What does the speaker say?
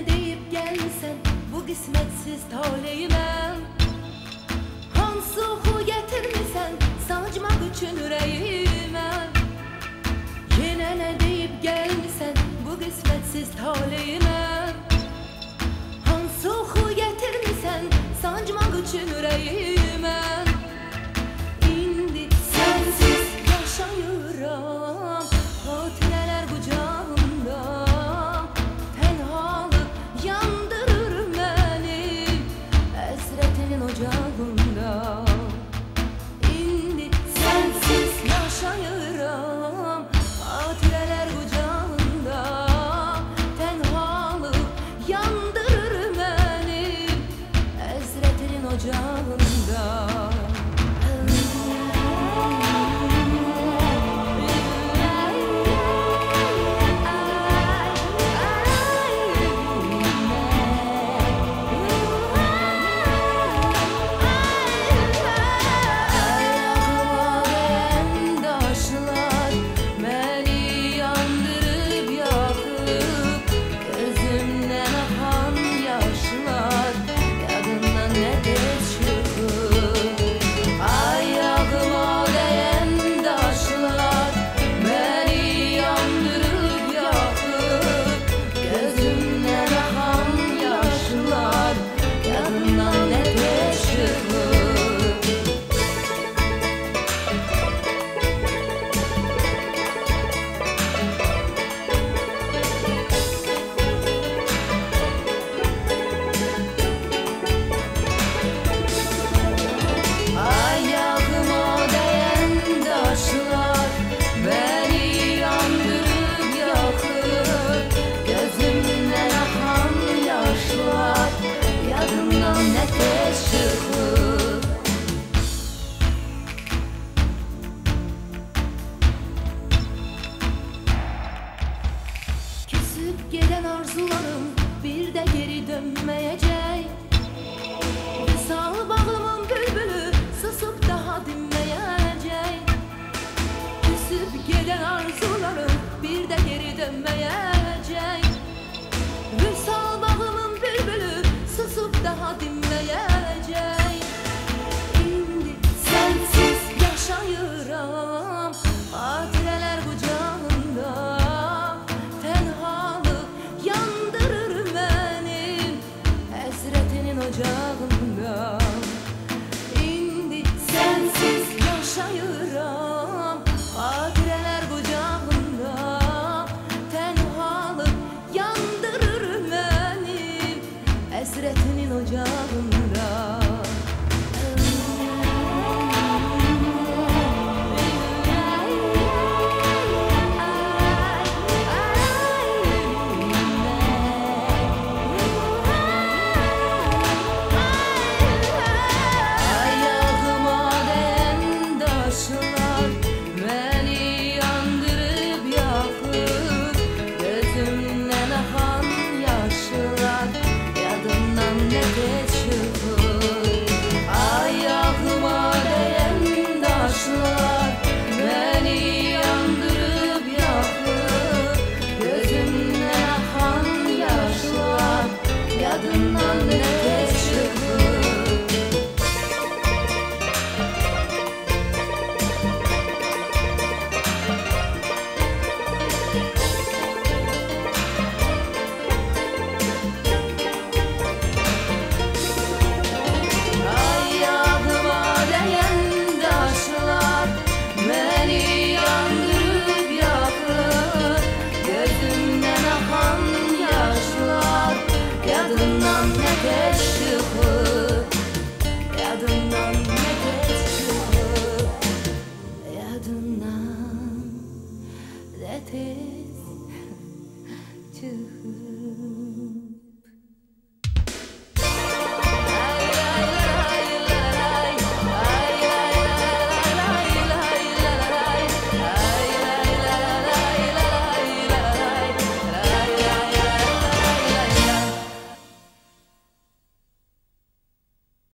gel deyip gelsen Bu kısmetsiz taleyime. Hansuhu getirmisen Sacmak için yüreğime. Yine ne deyip gelmisen Bu kısmetsiz taleyime. Hansuhu getirmisen Sacmak için yüreğime. ocağında.